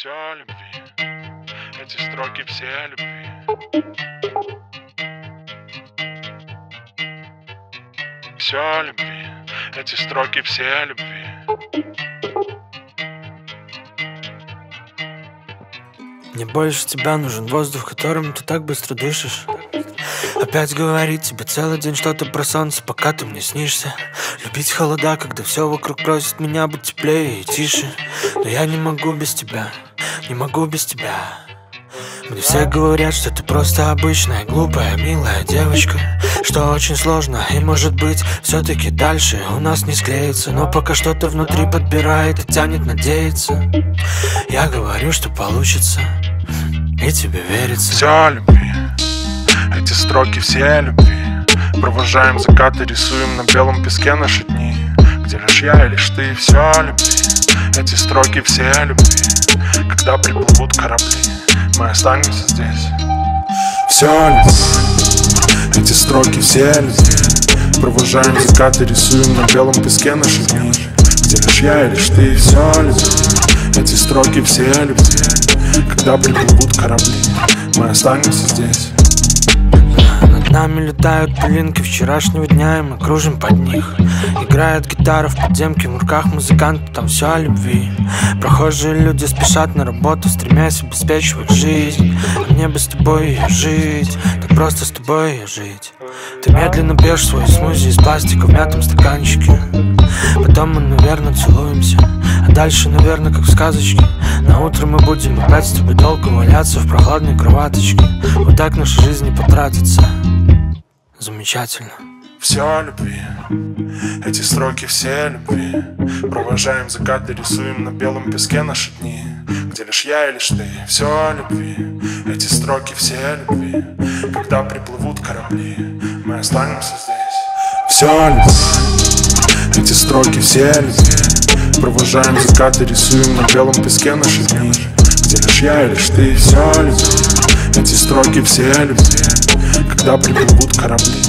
все о любви. Эти строки все о любви. Все о любви. Эти строки все о любви. Мне больше тебя нужен воздух, которым ты так быстро дышишь. Опять говорить тебе целый день что-то про солнце, пока ты мне снишься. Любить холода, когда все вокруг просит меня быть теплее и тише. Но я не могу без тебя, не могу без тебя. Мне все говорят, что ты просто обычная, глупая, милая девочка. Что очень сложно, и может быть, все-таки дальше у нас не склеится. Но пока что-то внутри подбирает и тянет надеяться. Я говорю, что получится, и тебе верится. Все любви. Эти строки все любви. Провожаем закаты, рисуем на белом песке наши дни. Где лишь я и лишь ты, все любви Эти строки все о любви Когда приплывут корабли. Мы останемся здесь. Все любви. Эти строки все о любви. Провожаем закаты, рисуем на белом песке наши дни. Где лишь я и лишь ты, все любви. Эти строки все о любви Когда приплывут корабли. Мы останемся здесь нами летают пылинки вчерашнего дня, и мы кружим под них. Играет гитара в подземке, в руках музыкант, там все о любви. Прохожие люди спешат на работу, стремясь обеспечивать жизнь. А мне бы с тобой жить, так просто с тобой жить Ты медленно пьешь свой смузи из пластика в мятом стаканчике. Потом мы, наверное, целуемся. А дальше, наверное, как в сказочке. На утро мы будем опять с тобой долго валяться в прохладной кроваточке. Вот так наша жизнь не потратится. Замечательно. Все о любви. Эти строки все о любви. Провожаем закаты, рисуем на белом песке наши дни. Где лишь я и лишь ты. Все о любви. Эти строки все о любви. Когда приплывут корабли Мы останемся здесь. Все любви Эти строки все любви Провожаем закаты, рисуем на белом песке наши дни. Где лишь я и лишь ты Все любви Эти строки все любви Когда приплывут корабли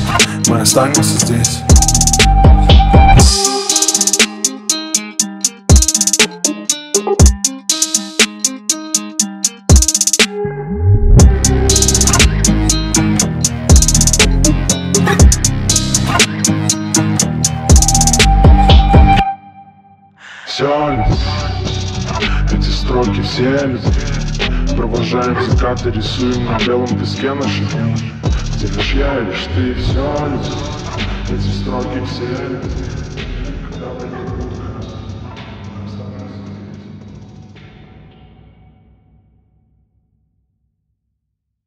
Мы останемся здесь Все любви Эти строки все любви Провожаем закаты, рисуем на белом песке наши дни Где лишь я лишь ты Все любви Эти строки все любви